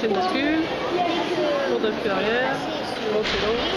c'est une. Tour de arrière. Long, long.